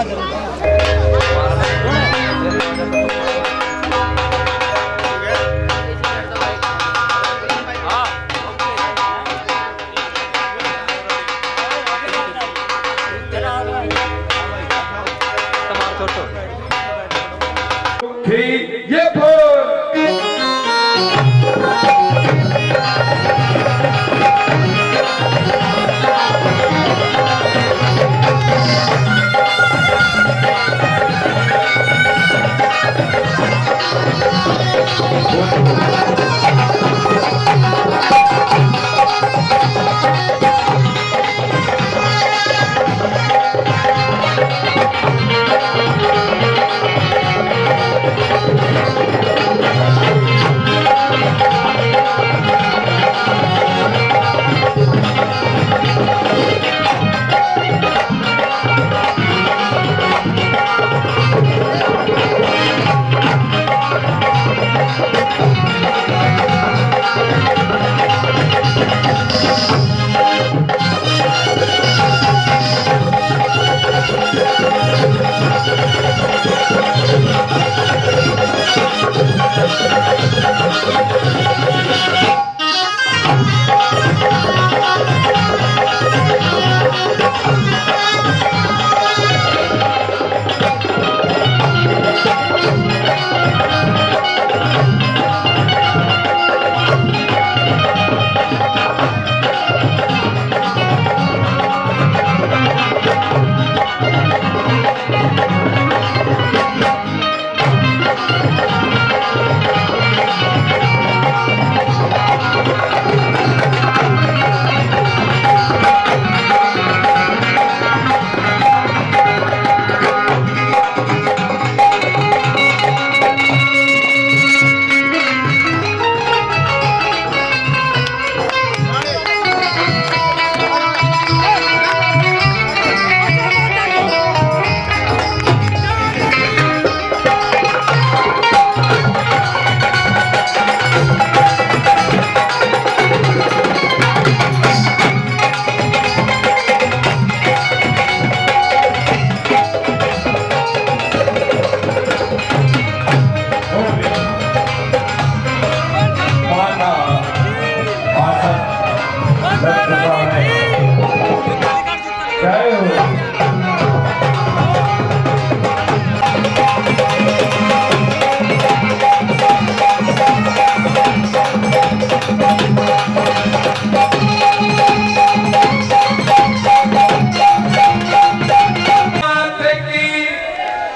Father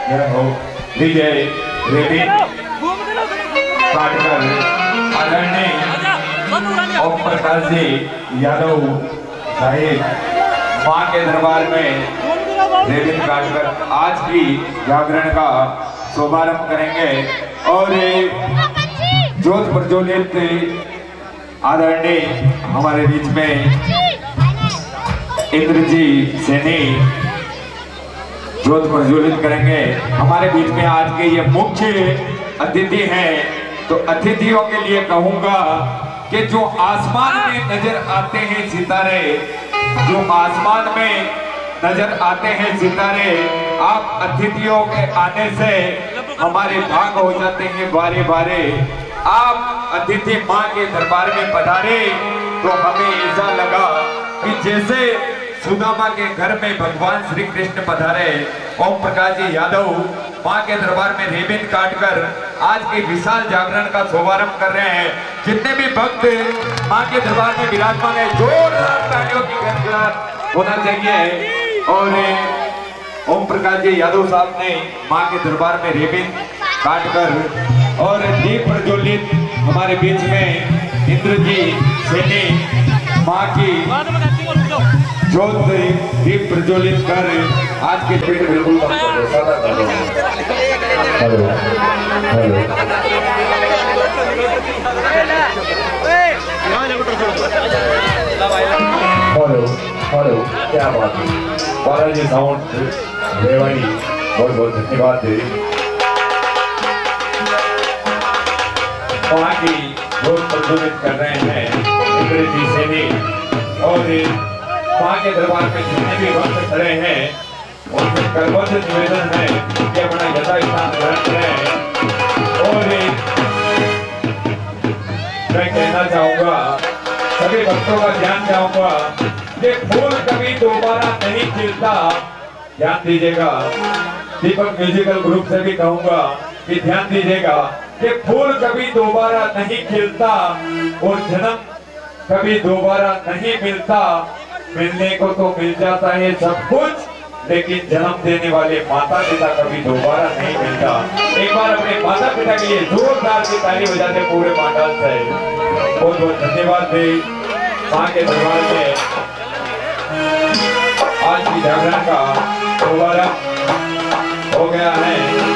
जय हो विजय ready Patkar आदरणीय ओम प्रकाश जी यादव साहिब माँ के दरबार में रेबिन काटकर आज की जागरण का शुभारंभ करेंगे और जोत प्रज्वलित आदरणीय हमारे बीच में इंद्र जी सैनी जोत प्रज्वलित करेंगे, हमारे बीच में आज के ये मुख्य अतिथि हैं। तो अतिथियों के लिए कहूँगा कि जो आसमान में नज़र आते हैं सितारे, जो आसमान में नज़र आते हैं सितारे, आप अतिथियों के आने से हमारे भाग हो जाते हैं बारे बारे आप अतिथि माँ के दरबार में पधारे तो हमें ऐसा लगा कि जैसे सुदामा के घर में भगवान श्री कृष्ण पधारे। ओम प्रकाश जी यादव, माँ के दरबार में रेबिन काटकर आज के विशाल जागरण का शुभारंभ कर रहे हैं। जितने भी भक्त माँ के दरबार में विराजमान है, जोरदार तालियों की होना चाहिए। और, ओम प्रकाश जी यादव साहब ने माँ के दरबार में रेबिन काटकर और दीप प्रज्वलित हमारे बीच में इंद्र जी सैनी, माँ की ज्योत दीप प्रज्वलित कर आज के दिन बिल्कुल दो। हेलो। हेलो। हेलो। हेलो। क्या बात है? बालाजी साउंड रेवाड़ी बहुत बहुत धन्यवाद दे वहाँ की बहुत प्रज्वलित कर रहे हैं। अंग्रेज़ी सैनिक और वहाँ के दरबार में जितने भी भक्त खड़े हैं उनसे करबद्ध निवेदन है कि अपना यथा स्थान ग्रहण करें। और मैं कहना चाहूँगा, सभी भक्तों का ध्यान चाहूँगा कि फूल कभी दोबारा नहीं खिलता। ध्यान दीजिएगा, दीपक म्यूजिकल ग्रुप से भी कहूँगा कि ध्यान दीजिएगा कि फूल कभी दोबारा नहीं खिलता और जन्म कभी दोबारा नहीं मिलता। मिलने को तो मिल जाता है सब कुछ, लेकिन जन्म देने वाले माता पिता कभी दोबारा नहीं मिलता। एक बार अपने माता पिता के लिए जोरदार की ताली बजाते पूरे मंडल से। बहुत बहुत धन्यवाद दे माँ के दरबार में आज की जागरण का दोबारा हो गया है।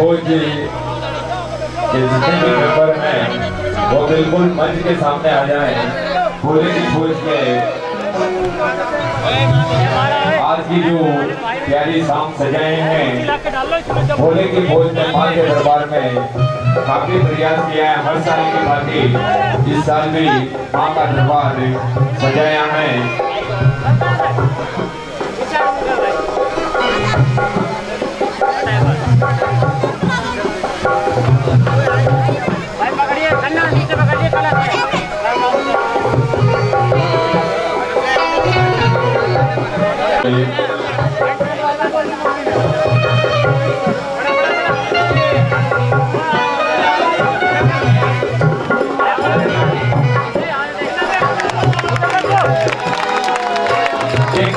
खोज की ये जितने भी मेंबर हैं, वो बिल्कुल मंच के सामने आ जाएँ भोले की खोज के आज की जो प्यारी शाम सजाए हैं भोले की खोज ने माँ के दरबार में काफ़ी प्रयास किया है हर साल की भांति, इस साल भी माँ का दरबार सजाया है।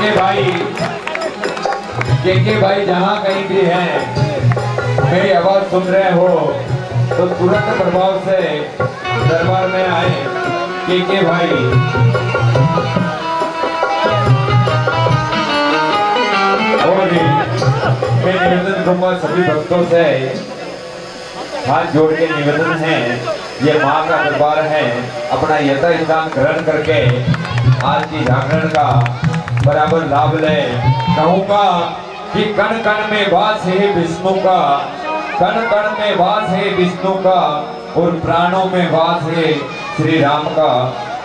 केके भाई केके भाई जहाँ कहीं भी हैं, मेरी आवाज़ सुन रहे हो तो तुरंत प्रभाव से दरबार में आए केके भाई। और मैं निवेदन करूँगा सभी भक्तों से, हाथ जोड़ के निवेदन है, ये माँ का दरबार है, अपना यथा स्थान ग्रहण करके, आज की जागरण का बराबर लाभ ले। कहूँगा कि कण कण में वास है विष्णु का। कण कण में वास है विष्णु का और प्राणों में वास है श्री राम का।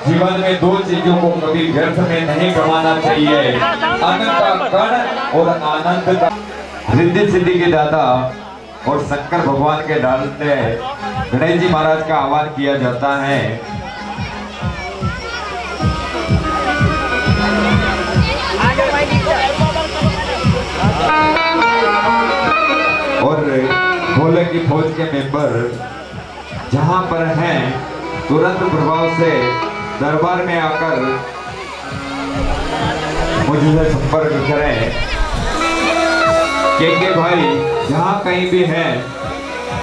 जीवन में दो चीज़ों को कभी व्यर्थ में नहीं गंवाना चाहिए। अन्न का कण और आनंद का। रिद्धि सिद्धि के दाता और शंकर भगवान के डालते गणेश जी महाराज का आह्वान किया जाता है। और भोले की फौज के मेंबर जहाँ पर हैं, तुरंत प्रभाव से दरबार में आकर मुझसे संपर्क करें। के के भाई, जहाँ कहीं भी हैं,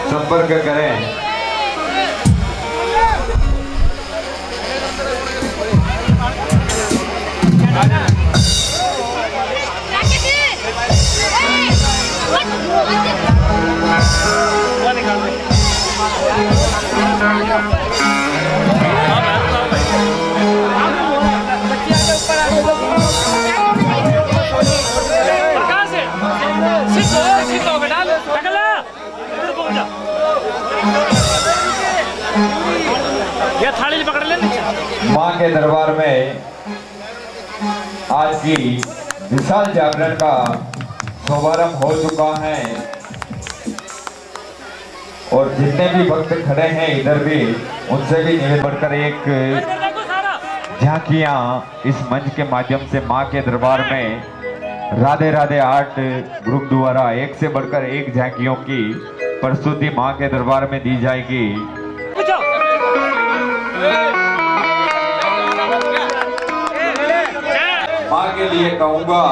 संपर्क करें। माँ के दरबार में आज की विशाल जागरण का शुभारंभ हो चुका है। और जितने भी भक्त खड़े हैं इधर भी, उनसे भी निवेदन बढ़कर एक झांकियाँ इस मंच के माध्यम से माँ के दरबार में राधे राधे आर्ट ग्रुप द्वारा एक से बढ़कर एक झांकियों की प्रस्तुति माँ के दरबार में दी जाएगी। माँ के लिए कहूँगा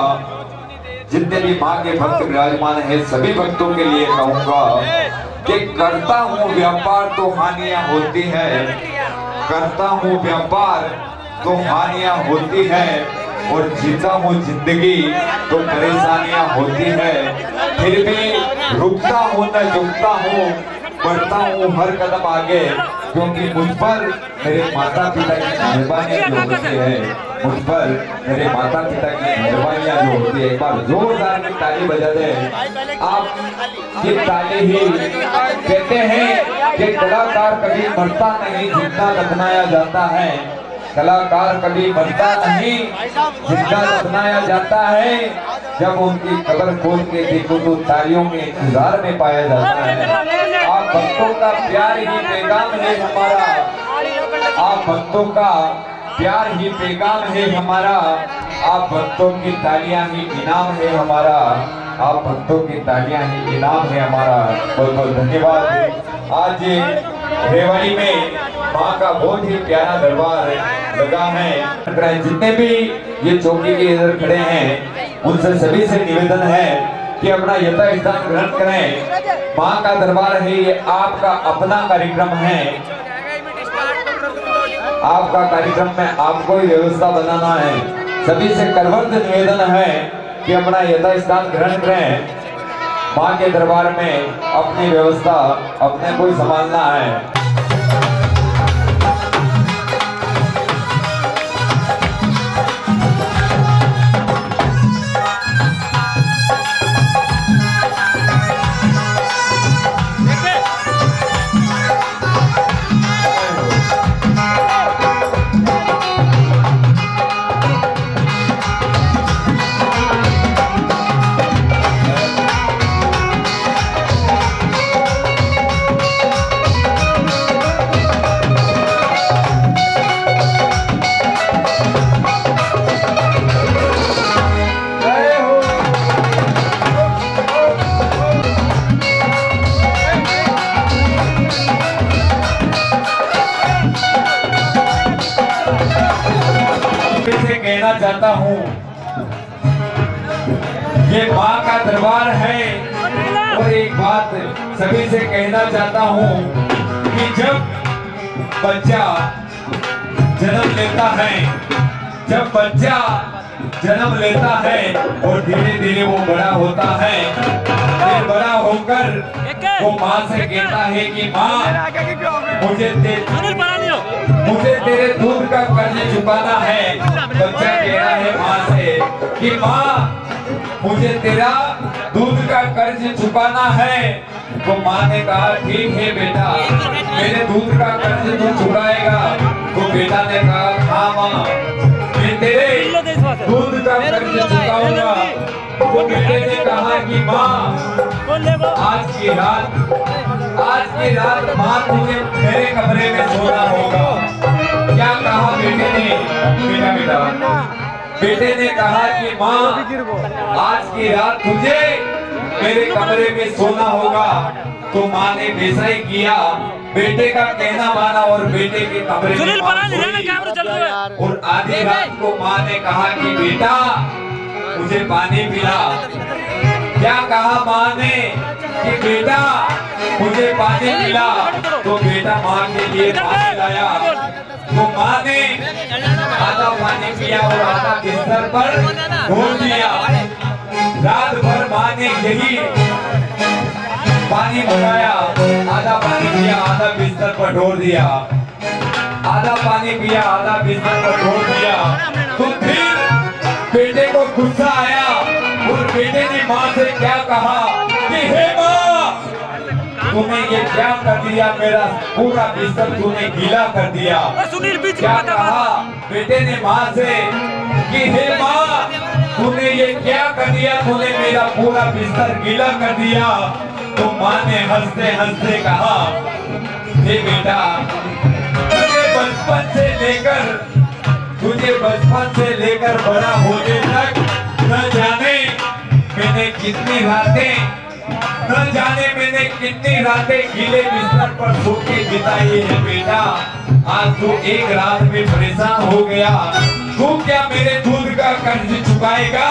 जितने भी माँ के भक्त विराजमान है, सभी भक्तों के लिए कहूँगा कि करता हूँ व्यापार तो हानिया होती है। करता हूँ व्यापार तो हानियाँ होती है और जीता हूँ ज़िंदगी तो परेशानियाँ होती है। फिर भी रुकता हूँ न झुकता हूँ बढ़ता हूँ, हर कदम आगे, क्योंकि मुझ पर मेरे माता पिता की मेहरबानियाँ जो होती है, मुझ पर मेरे माता पिता की मेहरबानियाँ जो होती है, एक बार जोरदार की ताली बजा दे आप ये ताली ही कहते हैं कि कलाकार कभी मरता नहीं ज़िंदा दफनाया जाता है। कलाकार कभी बनता नहीं। ज़िंदा दफनाया जाता है जब उनकी कब्र खोल के देखो तो तालियों के इंतज़ार में पाया जाता है। आप भक्तों का प्यार ही पैगाम है हमारा। आप भक्तों का प्यार ही पैगाम है हमारा। आप भक्तों की तालियाँ ही इनाम है हमारा। आप भक्तों की तालियाँ ही इनाम है हमारा बहुत बहुत धन्यवाद। आज रेवाड़ी में माँ का बहुत ही प्यारा दरबार लगा है। जितने भी ये चौकी के इधर खड़े हैं, उनसे सभी से निवेदन है कि अपना यथा स्थान ग्रहण करें। माँ का दरबार है, ये आपका अपना कार्यक्रम है। आपका कार्यक्रम में आपको ही व्यवस्था बनाना है। सभी से करवंत निवेदन है कि अपना यथा स्थान ग्रहण करें। माँ के दरबार में अपनी व्यवस्था, अपने कोई संभालना है। कहना चाहता हूँ, ये माँ का दरबार है। और एक बात सभी से कहना चाहता हूँ कि जब बच्चा जन्म लेता है, जब बच्चा जन्म लेता है और धीरे धीरे वो बड़ा होता है। फिर बड़ा होकर वो माँ से कहता है कि माँ मुझे ते, मुझे तेरे दूध का कर्ज चुकाना है। बच्चा कह रहा है माँ से कि माँ मुझे तेरा दूध का कर्ज चुकाना है। तो माँ ने कहा ठीक है बेटा मेरे दूध का कर्ज तू चुकाएगा तो बेटा ने कहा हाँ माँ मैं तेरे दूध का कर्ज चुकाऊँगा। तो बेटे ने कहा कि माँ वो आज की रात आज की रात माँ तुझे मेरे कमरे में सोना होगा। क्या कहा बेटे ने? बेटा बेटा। बेटे ने कहा कि माँ आज की रात तुझे मेरे कमरे में सोना होगा। तो माँ ने वैसा ही किया बेटे का कहना माना और बेटे के कमरे में और आधी रात को माँ ने कहा कि बेटा मुझे पानी पिला क्या कहा माँ ने कि बेटा मुझे पानी पिला तो बेटा माँ के लिए पानी लाया तो माँ ने आधा पानी पिया और आधा बिस्तर पर ढोल दिया रात भर माँ ने यही पानी मंगाया आधा पानी पिया आधा बिस्तर पर ढोल दिया। आधा पानी पिया आधा बिस्तर पर ढोल दिया। तो फिर बेटे को गुस्सा आया और बेटे ने माँ से क्या कहा कि हे माँ तूने ये क्या कर दिया? मेरा पूरा बिस्तर तूने गीला कर दिया। क्या कहा बेटे ने माँ से कि हे माँ तूने ये क्या कर दिया? तूने मेरा पूरा बिस्तर गीला कर दिया। तो माँ ने हँसते हँसते कहा, हे बेटा, तुझे बचपन से लेकर, तुझे बचपन से लेकर बड़ा होने तक, न जाने मैंने कितनी रातें, न जाने मैंने कितनी रातें गीले बिस्तर पर सो के बिताई है, बेटा। आज तू एक रात में परेशान हो गया। तू क्या मेरे दूध का कर्ज चुकाएगा?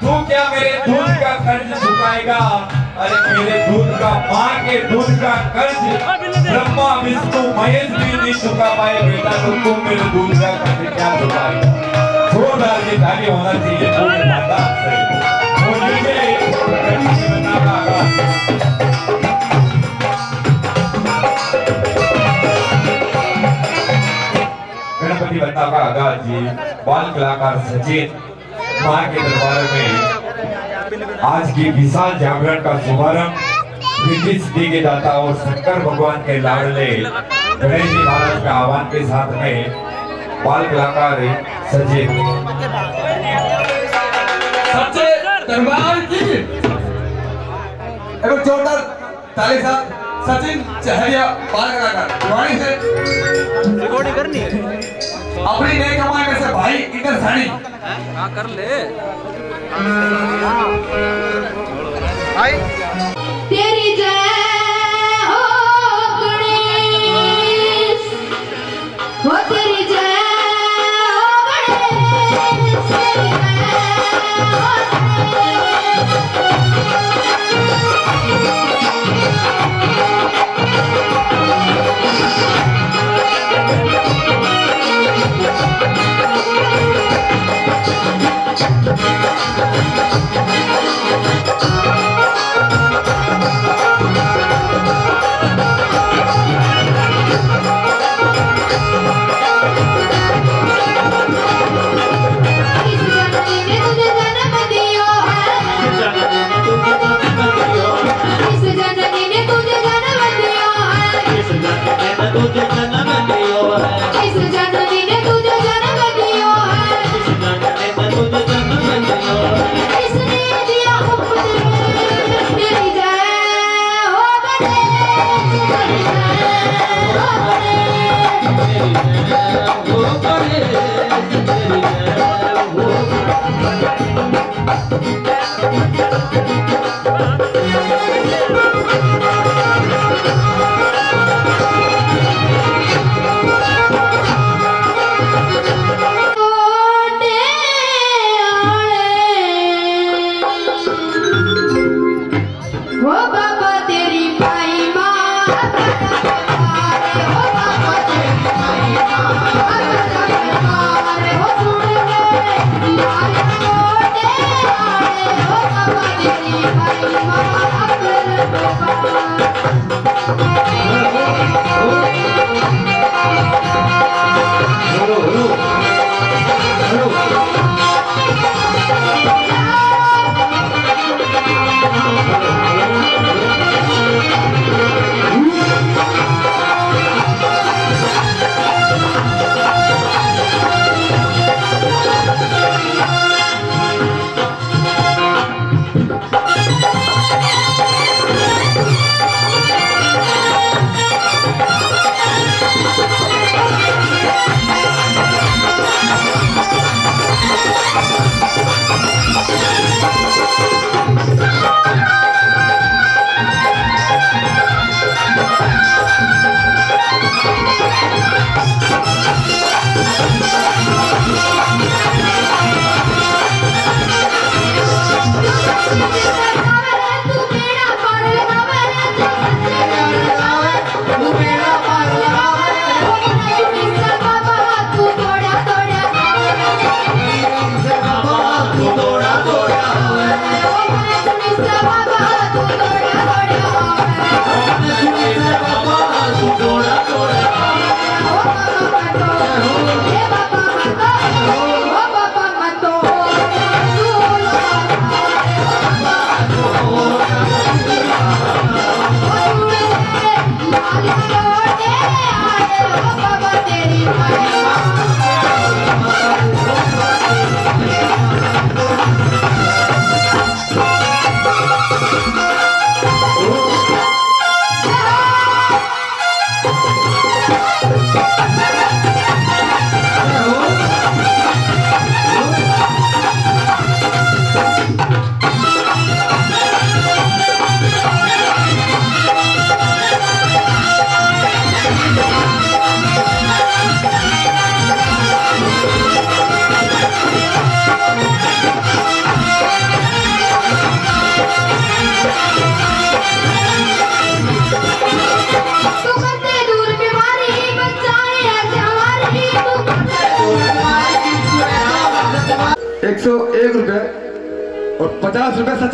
तू क्या मेरे दूध का कर्ज चुकाएगा? अरे मेरे दूध का, माँ के दूध का कर्ज। ब्रह्मा, विष्णु, महेश भी नहीं चुका पाए। बेटा तो तुम मेरे दूध का कर्ज क्या चुकाएगा जोरदार की ताली होना चाहिए। पूरे माता। का आगाज़ जी, बाल कलाकार सचिन, माँ के दरबार में आज की विशाल जागरण का शुभारंभ ब्रिटिश सिद्धि के दाता और शंकर भगवान के लाडले गणेश जी महाराज का आह्वान के साथ में बाल कलाकार सचिन। सबसे दरबार की एगो जोरदार ताली साथ सचिन चहरिया बाल कलाकार। वाणी से रिकॉर्डिंग करनी है। अपनी नई कमाई में से भाई इधर साड़ी। हाँ कर ले। तेरी जय हो गणेश। हो तेरी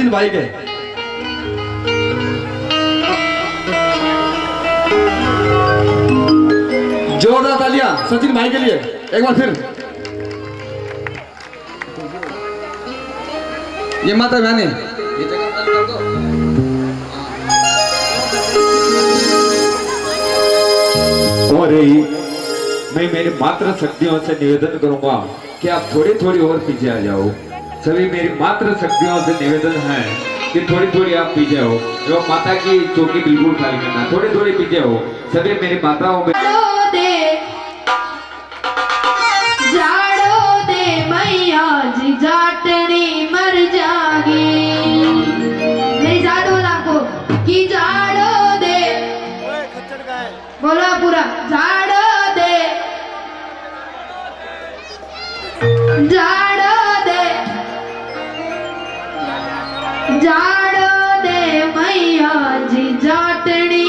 दिन भाई गए। जोरदार तालियाँ सचिन भाई के लिए। एक बार फिर। ये माता बहने। मैंने अरे, मैं मेरे मात्र शक्तियों से निवेदन करूँगा कि आप थोड़ी थोड़ी और पीछे आ जाओ। सभी मेरी मात्र शक्तियों से निवेदन है कि थोड़ी थोड़ी आप पीछे हो। जो माता की चौकी बिल्कुल खाली करना थोड़ी थोड़ी पीछे हो। सभी मेरी माताओं में मर जागी दे। पूरा दे। ड दे मैया चाटणी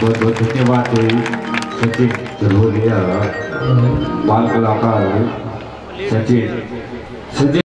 बहुत बहुत धन्यवाद सचिन ज़रूर बाल कलाकार सचिन सचिन